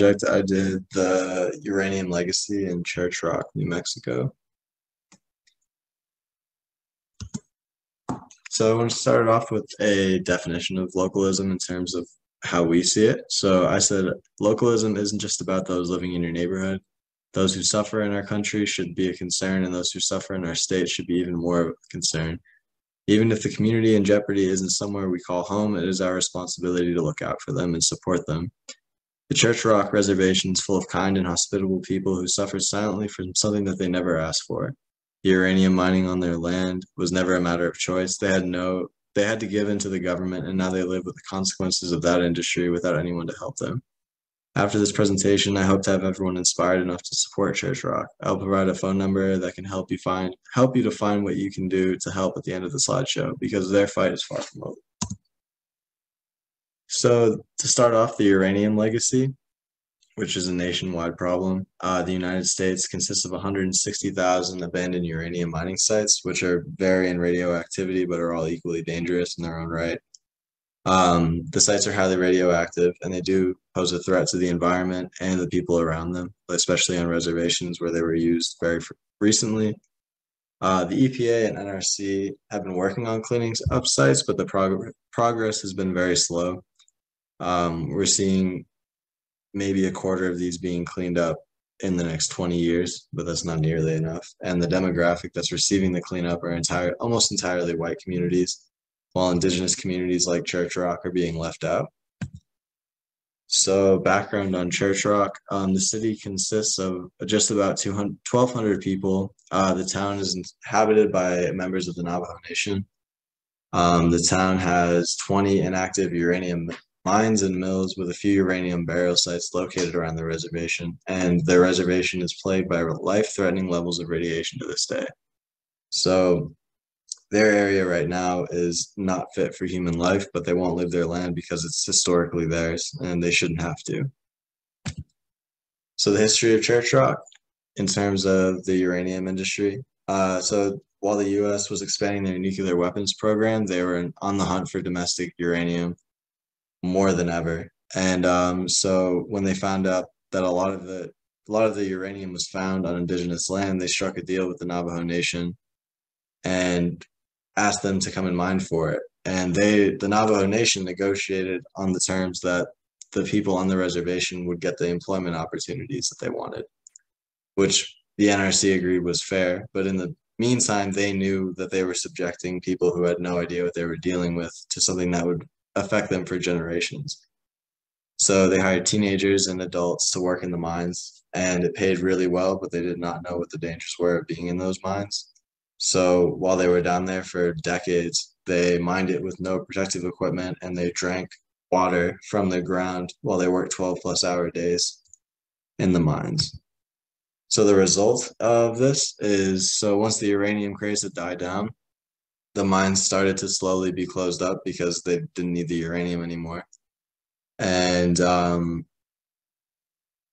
project, I did the uranium legacy in Church Rock, New Mexico. So I want to start off with a definition of localism in terms of how we see it. So I said localism isn't just about those living in your neighborhood. Those who suffer in our country should be a concern, and those who suffer in our state should be even more of a concern. Even if the community in jeopardy isn't somewhere we call home, it is our responsibility to look out for them and support them. The Church Rock Reservation is full of kind and hospitable people who suffer silently from something that they never asked for. The Uranium mining on their land was never a matter of choice. They had no they had to give in to the government and now they live with the consequences of that industry without anyone to help them. After this presentation, I hope to have everyone inspired enough to support Church Rock. I'll provide a phone number that can help you find help you to find what you can do to help at the end of the slideshow because their fight is far from over. So to start off, the uranium legacy, which is a nationwide problem, uh, the United States consists of 160,000 abandoned uranium mining sites, which are vary in radioactivity but are all equally dangerous in their own right. Um, the sites are highly radioactive and they do pose a threat to the environment and the people around them, especially on reservations where they were used very recently. Uh, the EPA and NRC have been working on cleaning up sites, but the prog- progress has been very slow. Um, we're seeing maybe a quarter of these being cleaned up in the next 20 years, but that's not nearly enough. And the demographic that's receiving the cleanup are entire, almost entirely white communities while indigenous communities like Church Rock are being left out. So, background on Church Rock um, the city consists of just about 1,200 people. Uh, the town is inhabited by members of the Navajo Nation. Um, the town has 20 inactive uranium mines and mills with a few uranium burial sites located around the reservation, and the reservation is plagued by life threatening levels of radiation to this day. So, their area right now is not fit for human life, but they won't leave their land because it's historically theirs and they shouldn't have to. So the history of Church Rock in terms of the uranium industry. Uh, so while the U.S. was expanding their nuclear weapons program, they were on the hunt for domestic uranium more than ever. And um, so when they found out that a lot of the a lot of the uranium was found on indigenous land, they struck a deal with the Navajo Nation and asked them to come and mine for it. And they, the Navajo Nation, negotiated on the terms that the people on the reservation would get the employment opportunities that they wanted, which the NRC agreed was fair. But in the meantime, they knew that they were subjecting people who had no idea what they were dealing with to something that would affect them for generations. So they hired teenagers and adults to work in the mines, and it paid really well, but they did not know what the dangers were of being in those mines. So while they were down there for decades, they mined it with no protective equipment and they drank water from the ground while they worked 12 plus hour days in the mines. So the result of this is so once the uranium craze had died down, the mines started to slowly be closed up because they didn't need the uranium anymore. And um,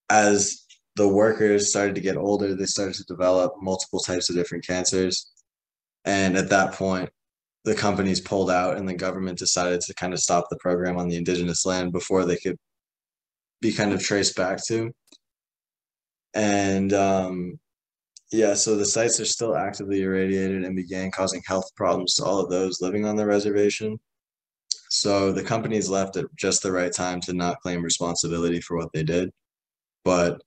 as the workers started to get older, they started to develop multiple types of different cancers. And at that point, the companies pulled out and the government decided to kind of stop the program on the indigenous land before they could be kind of traced back to. And um, yeah, so the sites are still actively irradiated and began causing health problems to all of those living on the reservation. So the companies left at just the right time to not claim responsibility for what they did. But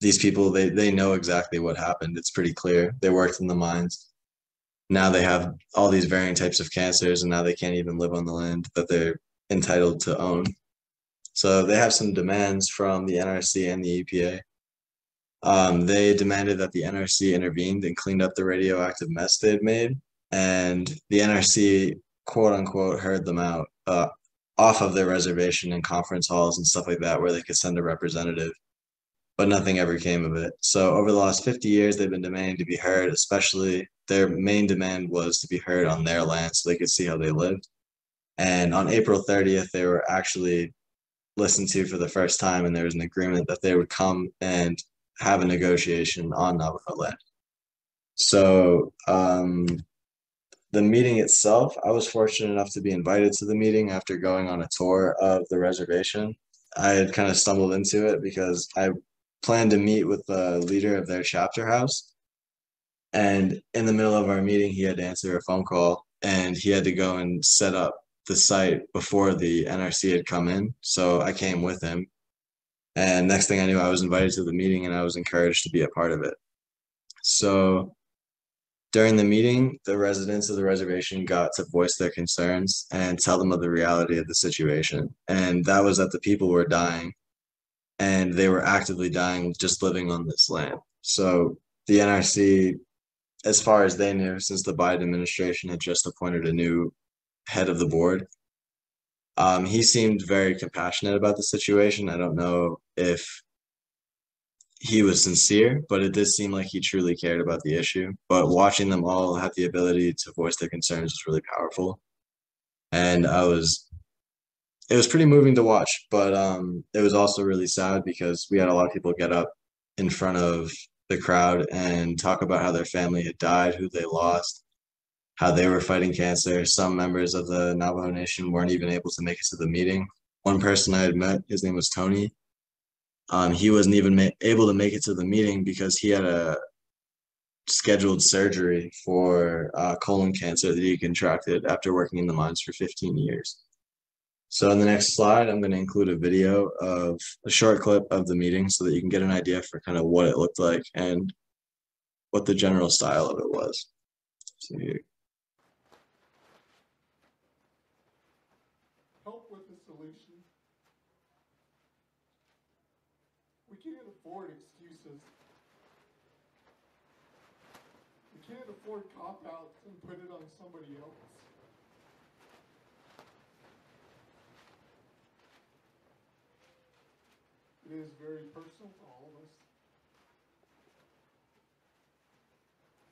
these people they they know exactly what happened. It's pretty clear. They worked in the mines. Now they have all these varying types of cancers, and now they can't even live on the land that they're entitled to own. So they have some demands from the NRC and the EPA. Um, they demanded that the NRC intervened and cleaned up the radioactive mess they had made, and the NRC quote unquote heard them out uh, off of their reservation and conference halls and stuff like that, where they could send a representative but nothing ever came of it. So over the last 50 years, they've been demanding to be heard, especially their main demand was to be heard on their land so they could see how they lived. And on April 30th, they were actually listened to for the first time, and there was an agreement that they would come and have a negotiation on Navajo land. So um, the meeting itself, I was fortunate enough to be invited to the meeting after going on a tour of the reservation I had kind of stumbled into it because I planned to meet with the leader of their chapter house. And in the middle of our meeting, he had to answer a phone call and he had to go and set up the site before the NRC had come in. So I came with him. And next thing I knew, I was invited to the meeting and I was encouraged to be a part of it. So during the meeting, the residents of the reservation got to voice their concerns and tell them of the reality of the situation. And that was that the people were dying and they were actively dying just living on this land. So the NRC, as far as they knew, since the Biden administration had just appointed a new head of the board, um, he seemed very compassionate about the situation. I don't know if he was sincere, but it did seem like he truly cared about the issue. But watching them all have the ability to voice their concerns was really powerful. And I was it was pretty moving to watch, but um it was also really sad because we had a lot of people get up in front of the crowd and talk about how their family had died, who they lost, how they were fighting cancer. Some members of the Navajo Nation weren't even able to make it to the meeting. One person I had met, his name was Tony um, he wasn't even ma- able to make it to the meeting because he had a scheduled surgery for uh, colon cancer that he contracted after working in the mines for 15 years. So in the next slide, I'm going to include a video of a short clip of the meeting so that you can get an idea for kind of what it looked like and what the general style of it was. So here. Afford excuses. We can't afford cop-outs and put it on somebody else. It is very personal to all of us.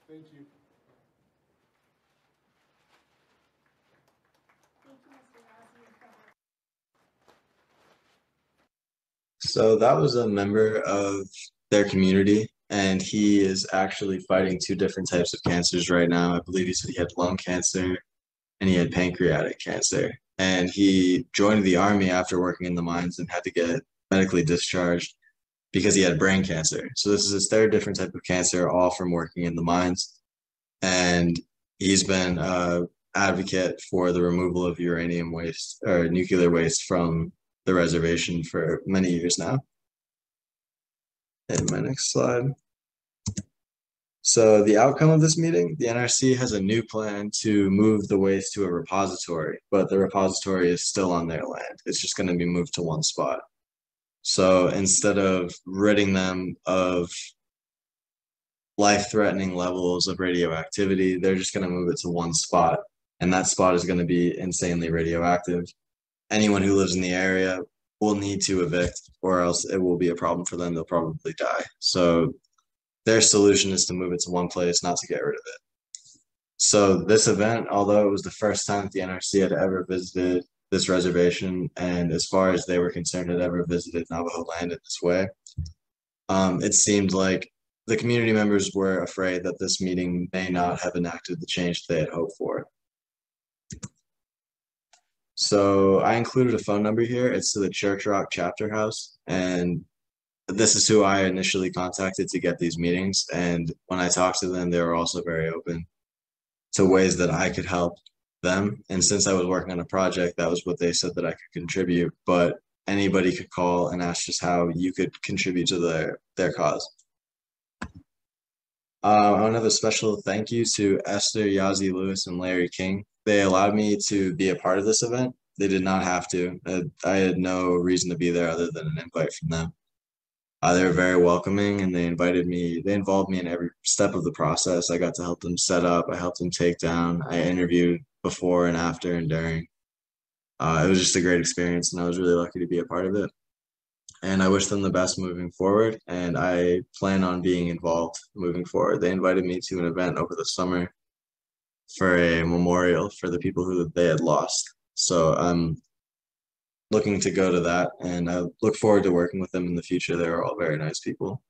Thank you. So that was a member of their community, and he is actually fighting two different types of cancers right now. I believe he said he had lung cancer and he had pancreatic cancer. And he joined the army after working in the mines and had to get medically discharged because he had brain cancer. So this is his third different type of cancer, all from working in the mines. And he's been a advocate for the removal of uranium waste or nuclear waste from the reservation for many years now. And my next slide. So the outcome of this meeting, the NRC has a new plan to move the waste to a repository, but the repository is still on their land. It's just going to be moved to one spot. So instead of ridding them of life-threatening levels of radioactivity, they're just going to move it to one spot. And that spot is going to be insanely radioactive anyone who lives in the area will need to evict or else it will be a problem for them. They'll probably die. So their solution is to move it to one place, not to get rid of it. So this event, although it was the first time that the NRC had ever visited this reservation, and as far as they were concerned, had ever visited Navajo land in this way, um, it seemed like the community members were afraid that this meeting may not have enacted the change they had hoped for. So I included a phone number here. It's to the Church Rock Chapter House, and this is who I initially contacted to get these meetings. And when I talked to them, they were also very open to ways that I could help them. And since I was working on a project, that was what they said that I could contribute. But anybody could call and ask just how you could contribute to their their cause. Uh, I want to have a special thank you to Esther Yazzie Lewis and Larry King they allowed me to be a part of this event. They did not have to. I had no reason to be there other than an invite from them. Uh, they were very welcoming and they invited me, they involved me in every step of the process. I got to help them set up, I helped them take down, I interviewed before and after and during. Uh, it was just a great experience and I was really lucky to be a part of it. And I wish them the best moving forward and I plan on being involved moving forward. They invited me to an event over the summer for a memorial for the people who they had lost. So I'm looking to go to that and I look forward to working with them in the future. They're all very nice people.